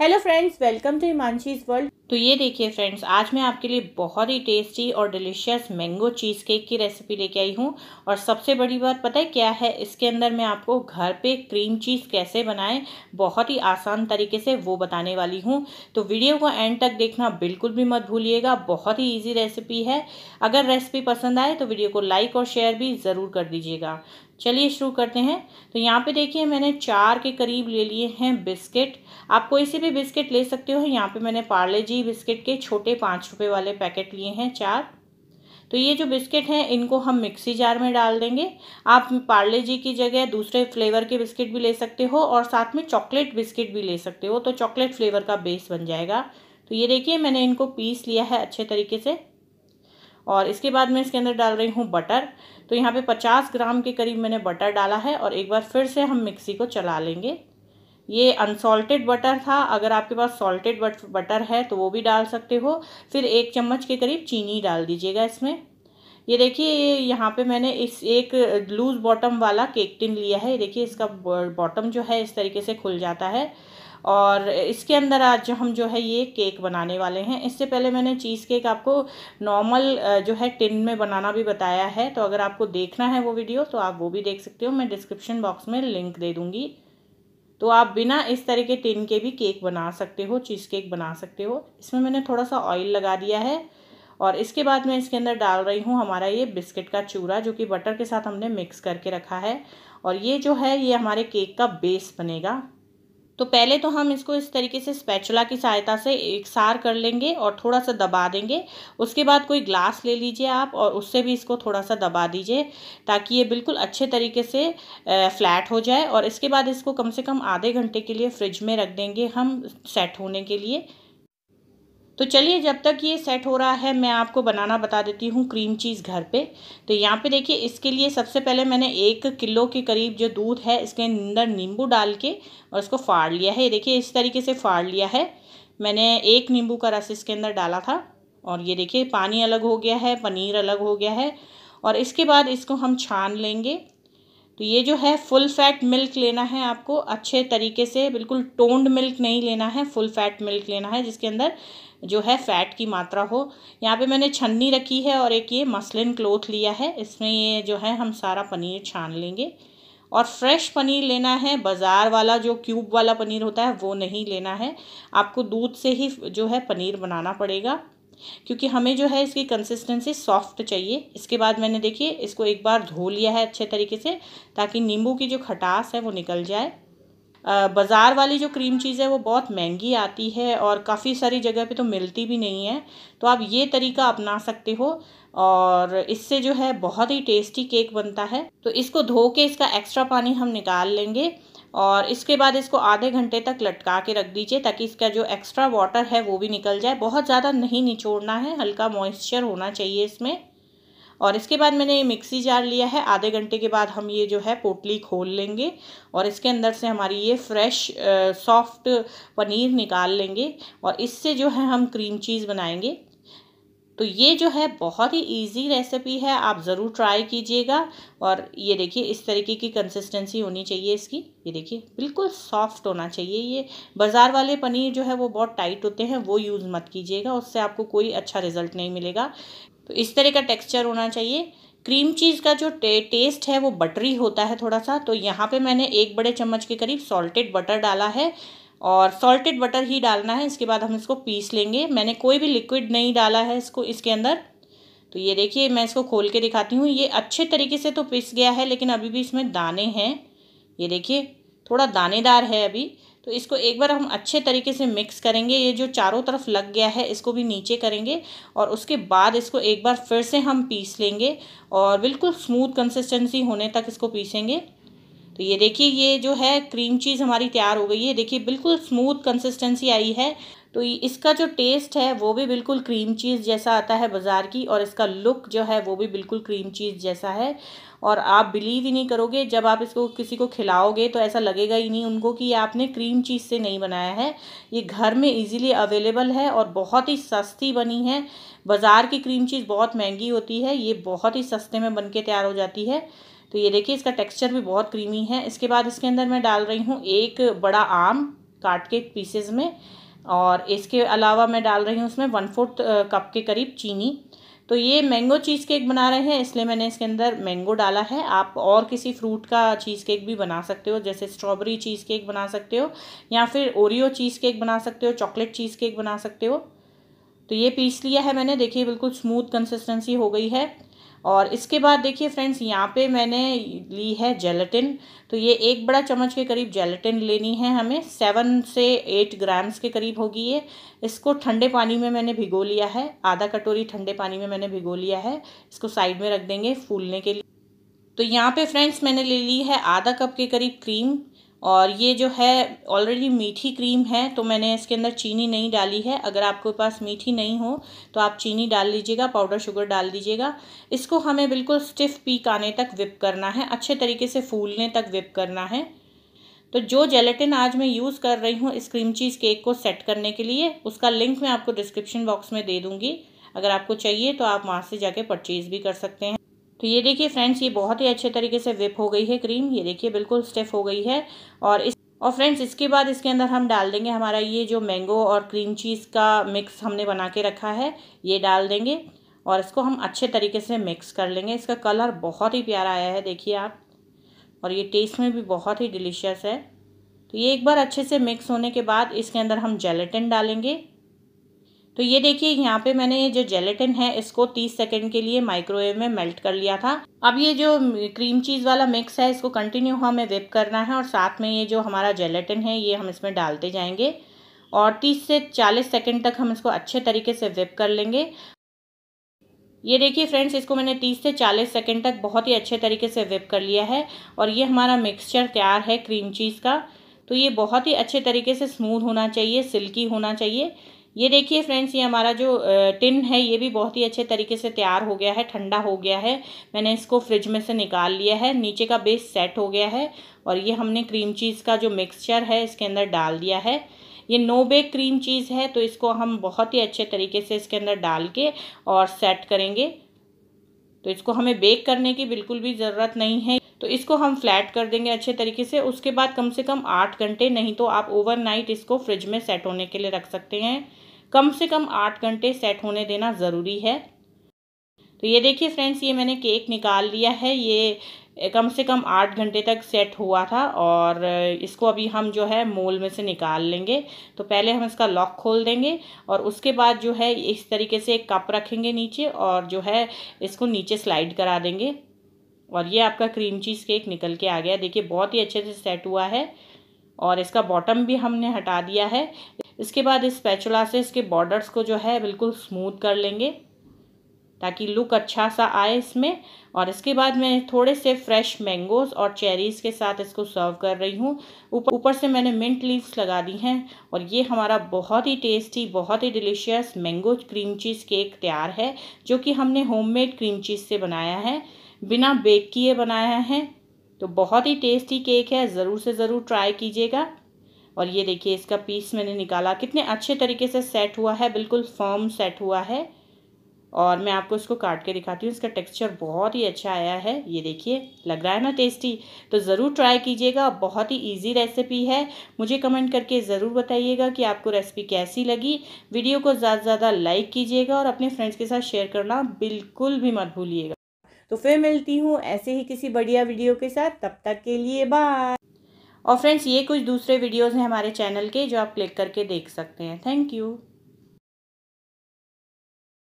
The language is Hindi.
Hello friends welcome to Himanshi's world तो ये देखिए फ्रेंड्स आज मैं आपके लिए बहुत ही टेस्टी और डिलीशियस मैंगो चीज़ केक की रेसिपी लेके आई हूँ। और सबसे बड़ी बात पता है क्या है? इसके अंदर मैं आपको घर पे क्रीम चीज़ कैसे बनाएँ, बहुत ही आसान तरीके से वो बताने वाली हूँ। तो वीडियो को एंड तक देखना बिल्कुल भी मत भूलिएगा, बहुत ही ईजी रेसिपी है। अगर रेसिपी पसंद आए तो वीडियो को लाइक और शेयर भी ज़रूर कर दीजिएगा। चलिए शुरू करते हैं। तो यहाँ पे देखिए मैंने चार के करीब ले लिए हैं बिस्किट। आप कोई से भी बिस्किट ले सकते हो। यहाँ पे मैंने पार्ले जी बिस्किट के छोटे पाँच रुपये वाले पैकेट लिए हैं चार। तो ये जो बिस्किट हैं, इनको हम मिक्सी जार में डाल देंगे। आप पार्ले जी की जगह दूसरे फ्लेवर के बिस्किट भी ले सकते हो और साथ में चॉकलेट बिस्किट भी ले सकते हो। तो चॉकलेट फ्लेवर का बेस बन जाएगा। तो ये देखिए मैंने इनको पीस लिया है अच्छे तरीके से। और इसके बाद मैं इसके अंदर डाल रही हूँ बटर तो यहाँ पे 50 ग्राम के करीब मैंने बटर डाला है और एक बार फिर से हम मिक्सी को चला लेंगे. ये अनसॉल्टेड बटर था. अगर आपके पास सॉल्टेड बटर है तो वो भी डाल सकते हो. फिर एक चम्मच के करीब चीनी डाल दीजिएगा इसमें. ये देखिए, ये यहाँ पे मैंने इस एक लूज़ बॉटम वाला केक टिन लिया है. देखिए, इसका बॉटम जो है इस तरीके से खुल जाता है. और इसके अंदर आज हम जो है ये केक बनाने वाले हैं। इससे पहले मैंने चीज़ केक आपको नॉर्मल जो है टिन में बनाना भी बताया है। तो अगर आपको देखना है वो वीडियो तो आप वो भी देख सकते हो। मैं डिस्क्रिप्शन बॉक्स में लिंक दे दूँगी। तो आप बिना इस तरह के टिन के भी केक बना सकते हो, चीज़ केक बना सकते हो। इसमें मैंने थोड़ा सा ऑयल लगा दिया है और इसके बाद मैं इसके अंदर डाल रही हूँ हमारा ये बिस्किट का चूरा, जो कि बटर के साथ हमने मिक्स करके रखा है। और ये जो है, ये हमारे केक का बेस बनेगा। तो पहले तो हम इसको इस तरीके से स्पैचुला की सहायता से एक सार कर लेंगे और थोड़ा सा दबा देंगे। उसके बाद कोई ग्लास ले लीजिए आप और उससे भी इसको थोड़ा सा दबा दीजिए ताकि ये बिल्कुल अच्छे तरीके से फ्लैट हो जाए। और इसके बाद इसको कम से कम आधे घंटे के लिए फ्रिज में रख देंगे हम सेट होने के लिए। तो चलिए जब तक ये सेट हो रहा है, मैं आपको बनाना बता देती हूँ क्रीम चीज़ घर पे। तो यहाँ पे देखिए, इसके लिए सबसे पहले मैंने एक किलो के करीब जो दूध है, इसके अंदर नींबू डाल के और इसको फाड़ लिया है। देखिए, इस तरीके से फाड़ लिया है। मैंने एक नींबू का रस इसके अंदर डाला था और ये देखिए, पानी अलग हो गया है, पनीर अलग हो गया है और इसके बाद इसको हम छान लेंगे। तो ये जो है फुल फैट मिल्क लेना है आपको। अच्छे तरीके से, बिल्कुल टोन्ड मिल्क नहीं लेना है फुल फैट मिल्क लेना है, जिसके अंदर जो है फ़ैट की मात्रा हो। यहाँ पे मैंने छन्नी रखी है और एक ये मसलिन क्लोथ लिया है। इसमें ये जो है हम सारा पनीर छान लेंगे। और फ्रेश पनीर लेना है, बाज़ार वाला जो क्यूब वाला पनीर होता है, वो नहीं लेना है। आपको दूध से ही जो है पनीर बनाना पड़ेगा। क्योंकि हमें जो है इसकी कंसिस्टेंसी सॉफ्ट चाहिए। इसके बाद मैंने देखिए, इसको एक बार धो लिया है अच्छे तरीके से, ताकि नींबू की जो खटास है वो निकल जाए। बाज़ार वाली जो क्रीम चीज़ है वो बहुत महँगी आती है और काफ़ी सारी जगह पे तो मिलती भी नहीं है। तो आप ये तरीका अपना सकते हो और इससे जो है बहुत ही टेस्टी केक बनता है। तो इसको धो के इसका एक्स्ट्रा पानी हम निकाल लेंगे। और इसके बाद इसको आधे घंटे तक लटका के रख दीजिए ताकि इसका जो एक्स्ट्रा वाटर है वो भी निकल जाए। बहुत ज़्यादा नहीं निचोड़ना है, हल्का मॉइस्चर होना चाहिए इसमें। और इसके बाद मैंने ये मिक्सी जार लिया है। आधे घंटे के बाद हम ये जो है पोटली खोल लेंगे और इसके अंदर से हमारी ये फ्रेश सॉफ्ट पनीर निकाल लेंगे और इससे जो है हम क्रीम चीज़ बनाएँगे। तो ये जो है बहुत ही इजी रेसिपी है आप ज़रूर ट्राई कीजिएगा। और ये देखिए इस तरीके की कंसिस्टेंसी होनी चाहिए इसकी। ये देखिए बिल्कुल सॉफ्ट होना चाहिए ये। बाज़ार वाले पनीर जो है वो बहुत टाइट होते हैं वो यूज़ मत कीजिएगा उससे आपको कोई अच्छा रिज़ल्ट नहीं मिलेगा। तो इस तरह का टेक्स्चर होना चाहिए। क्रीम चीज़ का जो टे, टेस्ट है वो बटरी होता है थोड़ा सा। तो यहाँ पे मैंने एक बड़े चम्मच के करीब सॉल्टेड बटर डाला है। और सॉल्टेड बटर ही डालना है, इसके बाद हम इसको पीस लेंगे। मैंने कोई भी लिक्विड नहीं डाला है इसको, इसके अंदर। तो ये देखिए, मैं इसको खोल के दिखाती हूँ। ये अच्छे तरीके से तो पिस गया है, लेकिन अभी भी इसमें दाने हैं। ये देखिए, थोड़ा दानेदार है अभी। तो इसको एक बार हम अच्छे तरीके से मिक्स करेंगे। ये जो चारों तरफ़ लग गया है, इसको भी नीचे करेंगे और उसके बाद इसको एक बार फिर से हम पीस लेंगे और बिल्कुल स्मूथ कंसिस्टेंसी होने तक इसको पीसेंगे। तो ये देखिए, ये जो है क्रीम चीज़ हमारी तैयार हो गई है। देखिए, बिल्कुल स्मूथ कंसिस्टेंसी आई है। तो इसका जो टेस्ट है, वो भी बिल्कुल क्रीम चीज़ जैसा आता है बाज़ार की और इसका लुक जो है, वो भी बिल्कुल क्रीम चीज़ जैसा है। और आप बिलीव ही नहीं करोगे, जब आप इसको किसी को खिलाओगे तो ऐसा लगेगा ही नहीं उनको कि आपने क्रीम चीज़ से नहीं बनाया है। ये घर में इजीली अवेलेबल है और बहुत ही सस्ती बनी है। बाज़ार की क्रीम चीज़ बहुत महँगी होती है, ये बहुत ही सस्ते में बन तैयार हो जाती है। तो ये देखिए, इसका टेक्स्चर भी बहुत क्रीमी है। इसके बाद इसके अंदर मैं डाल रही हूँ एक बड़ा आम काट के पीसेज में और इसके अलावा मैं डाल रही हूँ उसमें वन फोर्थ कप के करीब चीनी। तो ये मैंगो चीज़ केक बना रहे हैं, इसलिए मैंने इसके अंदर मैंगो डाला है। आप और किसी फ्रूट का चीज़ केक भी बना सकते हो, जैसे स्ट्रॉबेरी चीज़ केक बना सकते हो, या फिर ओरियो चीज़ केक बना सकते हो चॉकलेट चीज़ केक बना सकते हो। तो ये पीस लिया है मैंने, देखिए बिल्कुल स्मूथ कंसिस्टेंसी हो गई है। और इसके बाद देखिए फ्रेंड्स, यहाँ पे मैंने ली है जेलेटिन तो ये एक बड़ा चम्मच के करीब जेलेटिन लेनी है हमें। सेवन से एट ग्राम्स के करीब होगी ये। इसको ठंडे पानी में मैंने भिगो लिया है। आधा कटोरी ठंडे पानी में मैंने भिगो लिया है। इसको साइड में रख देंगे फूलने के लिए। तो यहाँ पे फ्रेंड्स, मैंने ले ली है आधा कप के करीब क्रीम और ये जो है ऑलरेडी मीठी क्रीम है तो मैंने इसके अंदर चीनी नहीं डाली है। अगर आपके पास मीठी नहीं हो तो आप चीनी डाल लीजिएगा पाउडर शुगर डाल दीजिएगा। इसको हमें बिल्कुल स्टिफ पीक आने तक विप करना है, अच्छे तरीके से फूलने तक विप करना है। तो जो जेलेटिन आज मैं यूज़ कर रही हूँ इस क्रीम चीज़ केक को सेट करने के लिए, उसका लिंक मैं आपको डिस्क्रिप्शन बॉक्स में दे दूँगी। अगर आपको चाहिए तो आप वहाँ से जाके परचेज़ भी कर सकते हैं। तो ये देखिए फ्रेंड्स ये बहुत ही अच्छे तरीके से विप हो गई है क्रीम ये देखिए बिल्कुल स्टिफ हो गई है। और इस, और फ्रेंड्स इसके बाद इसके अंदर हम डाल देंगे हमारा ये जो मैंगो और क्रीम चीज़ का मिक्स हमने बना के रखा है, ये डाल देंगे। और इसको हम अच्छे तरीके से मिक्स कर लेंगे। इसका कलर बहुत ही प्यारा आया है, देखिए आप। और ये टेस्ट में भी बहुत ही डिलीशियस है। तो ये एक बार अच्छे से मिक्स होने के बाद इसके अंदर हम जेलेटिन डालेंगे। तो ये देखिए, यहाँ पे मैंने ये जो जेलेटिन है, इसको 30 सेकंड के लिए माइक्रोवेव में मेल्ट कर लिया था। अब ये जो क्रीम चीज़ वाला मिक्स है, इसको कंटिन्यू हमें विप करना है और साथ में ये जो हमारा जेलेटिन है, ये हम इसमें डालते जाएँगे और 30 से 40 सेकंड तक हम इसको अच्छे तरीके से विप कर लेंगे। ये देखिए फ्रेंड्स इसको मैंने 30 से 40 सेकंड तक बहुत ही अच्छे तरीके से विप कर लिया है और ये हमारा मिक्सचर तैयार है क्रीम चीज़ का। तो ये बहुत ही अच्छे तरीके से स्मूथ होना चाहिए सिल्की होना चाहिए। ये देखिए फ्रेंड्स ये हमारा जो टिन है, ये भी बहुत ही अच्छे तरीके से तैयार हो गया है, ठंडा हो गया है। मैंने इसको फ्रिज में से निकाल लिया है, नीचे का बेस सेट हो गया है और ये हमने क्रीम चीज़ का जो मिक्सचर है, इसके अंदर डाल दिया है। ये नो बेक क्रीम चीज़ है तो इसको हम बहुत ही अच्छे तरीके से इसके अंदर डाल के और सेट करेंगे। तो इसको हमें बेक करने की बिल्कुल भी ज़रूरत नहीं है। तो इसको हम फ्लैट कर देंगे अच्छे तरीके से। उसके बाद कम से कम आठ घंटे, नहीं तो आप ओवरनाइट इसको फ्रिज में सेट होने के लिए रख सकते हैं। कम से कम आठ घंटे सेट होने देना ज़रूरी है। तो ये देखिए फ्रेंड्स ये मैंने केक निकाल लिया है। ये कम से कम आठ घंटे तक सेट हुआ था और इसको अभी हम जो है मोल में से निकाल लेंगे। तो पहले हम इसका लॉक खोल देंगे और उसके बाद जो है इस तरीके से एक कप रखेंगे नीचे और जो है इसको नीचे स्लाइड करा देंगे। और ये आपका क्रीम चीज़ केक निकल के आ गया। देखिए बहुत ही अच्छे से सेट हुआ है और इसका बॉटम भी हमने हटा दिया है। इसके बाद इस पैचुला से इसके बॉर्डर्स को जो है बिल्कुल स्मूथ कर लेंगे, ताकि लुक अच्छा सा आए इसमें। और इसके बाद मैं थोड़े से फ्रेश मैंगोज़ और चेरीज़ के साथ इसको सर्व कर रही हूँ। ऊपर ऊपर से मैंने मिंट लीव्स लगा दी हैं, और ये हमारा बहुत ही टेस्टी बहुत ही delicious mango cream cheese cake तैयार है, जो कि हमने होममेड क्रीम चीज़ से बनाया है। बिना बेक किए बनाया है तो बहुत ही टेस्टी केक है, ज़रूर से ज़रूर ट्राई कीजिएगा। और ये देखिए, इसका पीस मैंने निकाला। कितने अच्छे तरीके से सेट हुआ है, बिल्कुल फॉर्म सेट हुआ है। और मैं आपको इसको काट के दिखाती हूँ, इसका टेक्सचर बहुत ही अच्छा आया है। ये देखिए, लग रहा है ना टेस्टी तो ज़रूर ट्राई कीजिएगा, बहुत ही इजी रेसिपी है। मुझे कमेंट करके ज़रूर बताइएगा कि आपको रेसिपी कैसी लगी। वीडियो को ज़्यादा से ज़्यादा लाइक कीजिएगा और अपने फ्रेंड्स के साथ शेयर करना बिल्कुल भी मत भूलिएगा। तो फिर मिलती हूँ ऐसे ही किसी बढ़िया वीडियो के साथ। तब तक के लिए बाय और फ्रेंड्स, ये कुछ दूसरे वीडियोज़ हैं हमारे चैनल के जो आप क्लिक करके देख सकते हैं। Thank you